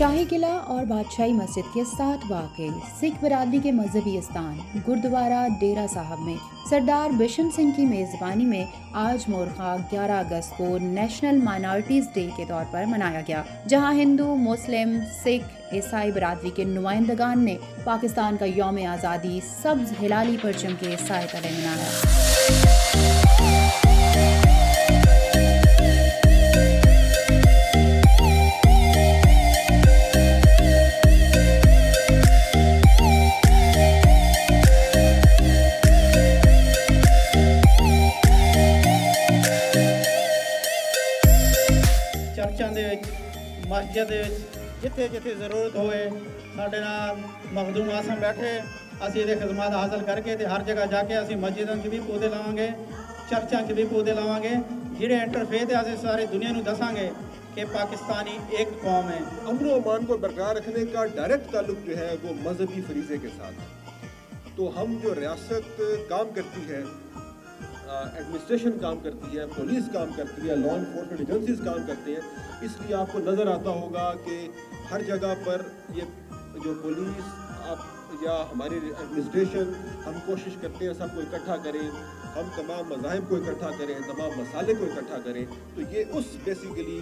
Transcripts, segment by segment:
شاہی قلعہ اور بادشاہی مسجد کے ساتھ واقع سکھ برادری کے مذہبی استان گردوارہ ڈیرا صاحب میں۔ سردار بشن سنگھ کی میزبانی میں آج مورخہ گیارہ اگست کو نیشنل مائنارٹیز ڈے کے طور پر منایا گیا، جہاں ہندو، مسلم، سکھ، عیسائی برادری کے نمائندگان نے پاکستان کا یوم آزادی سبز ہلالی پرچم کے سائے تلے منایا۔ ਚਰਚਾਂ ਦੇ ਵਿੱਚ ਮਸਜਿਦ ਦੇ ਵਿੱਚ ਜਿੱਥੇ ਜਿੱਥੇ ਜ਼ਰੂਰਤ ਹੋਏ ਸਾਡੇ ਨਾਲ ਮਖਦੂਮ ਆਸਮ ਬੈਠੇ ਅਸੀਂ ਇਹਦੇ ਖਿਦਮਤ ਹਾਸਲ ਕਰਕੇ ਤੇ ਹਰ ਜਗ੍ਹਾ ਜਾ ਕੇ ਅਸੀਂ ਮਸਜਿਦਾਂ 'ਚ ਵੀ ਪੌਦੇ ਲਾਵਾਂਗੇ ਚਰਚਾਂ 'ਚ ਵੀ ਪੌਦੇ ਲਾਵਾਂਗੇ ਜਿਹੜੇ ਇੰਟਰਫੇਥ ਹੈ ਅਸੀਂ ਸਾਰੀ ਦੁਨੀਆ ਨੂੰ ਦੱਸਾਂਗੇ کہ پاکستانی ایک قوم ہے امن و امان کو برقرار رکھنے کا ڈائریکٹ تعلق جو ہے وہ مذہبی فریضے کے ساتھ ہے تو ہم جو ریاست کام کرتی ہے ایڈمنسٹریشن کام کرتی ہے پولیس کام کرتی ہے لا انفورسمنٹ ایجنسیز کام کرتے ہیں۔ اس لیے آپ کو نظر آتا ہوگا کہ ہر جگہ پر یہ جو پولیس آپ یا ہماری ایڈمنسٹریشن ہم کوشش کرتے ہیں سب کو اکٹھا کریں، ہم تمام مذاہب کو اکٹھا کریں، تمام مسالے کو اکٹھا کریں، تو یہ اس بیسیکلی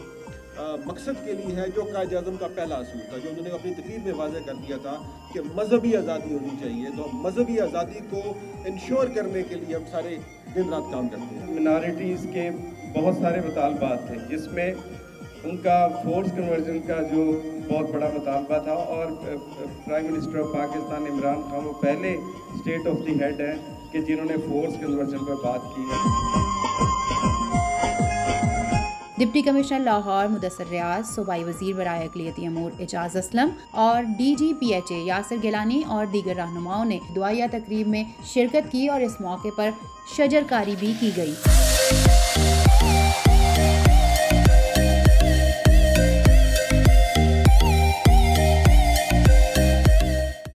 مقصد کے لیے ہے جو قائد اعظم کا پہلا اصول تھا، جو انہوں نے اپنی تقریر میں واضح کر دیا تھا کہ مذہبی آزادی ہونی چاہیے۔ تو ہم مذہبی آزادی کو انشور کرنے کے لیے ہم سارے دن رات کام کرتے ہیں۔ منارٹیز کے بہت سارے مطالبات تھے جس میں ان کا فورس کنورژن کا جو بہت بڑا مطالبہ تھا اور prime minister of Pakistan Imran Khan وہ پہلے اسٹیٹ آف دی ہیڈ ہیں کہ جنہوں نے فورس کنورژن پر بات کی ہے۔ ڈپٹی کمشنر لاہور مدثر ریاض صوبائی وزیر برائے اقلیتی امور اعجاز اسلم اور D G P H A Yasir Gilani اور دیگر رہنماؤں نے دعائیہ تقریب میں شرکت کی اور اس موقع پر شجر کاری بھی کی گئی۔